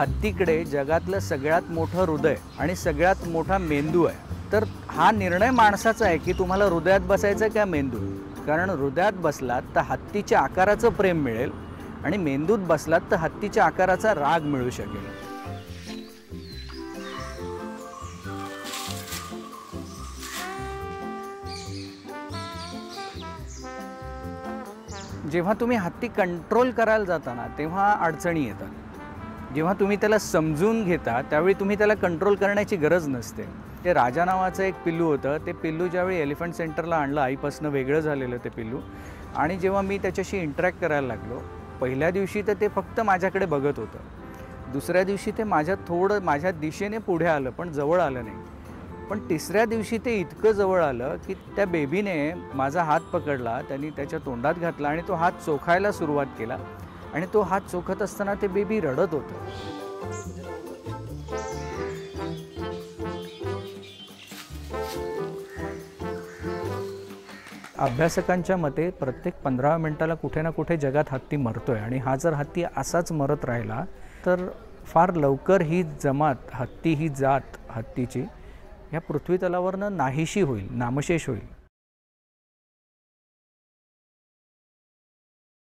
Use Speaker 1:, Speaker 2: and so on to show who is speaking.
Speaker 1: हत्तीकडे जगातलं सगळ्यात मोठं हृदय आणि सगळ्यात मोठा मेंदू आहे. तर हा निर्णय माणसाचा आहे की तुम्हाला हृदयात बसायचं आहे का मेंदू? कारण हृदयात बसलात तर हत्तीच्या आकाराचं प्रेम मिळेल आणि मेंदूत बसलात तर हत्तीच्या आकाराचा राग मिळू शकेल. जेव्हा तुम्ही हत्ती कंट्रोल करायला जाता ना तेव्हा अडचणी येतात. जेव्हा तुम्ही त्याला समजून घेता त्यावेळी तुम्ही त्याला कंट्रोल करण्याची गरज नसते. ते राजा नावाचं एक पिल्लू होतं. ते पिल्लू ज्यावेळी एलिफंट सेंटरला आणलं आईपासनं वेगळं झालेलं ते पिल्लू. आणि जेव्हा मी त्याच्याशी इंटरॅक्ट करायला लागलो पहिल्या दिवशी तर ते फक्त माझ्याकडे बघत होतं. दुसऱ्या दिवशी ते माझ्या थोडं माझ्या दिशेने पुढे आलं पण जवळ आलं नाही. पण तिसऱ्या दिवशी ते इतकं जवळ आलं की त्या बेबीने माझा हात पकडला त्यांनी त्याच्या तोंडात घातला आणि तो हात चोखायला सुरुवात केला. आणि तो हात चोखत असताना ते बेबी रडत होतं. अभ्यासकांच्या मते प्रत्येक पंधरा मिनिटाला कुठे ना कुठे जगात हत्ती मरतोय आणि हा जर हत्ती असाच मरत राहिला तर फार लवकर ही जमात हत्ती ही जात हत्तीची ह्या पृथ्वीतलावरनं नाहीशी होईल नामशेष होईल.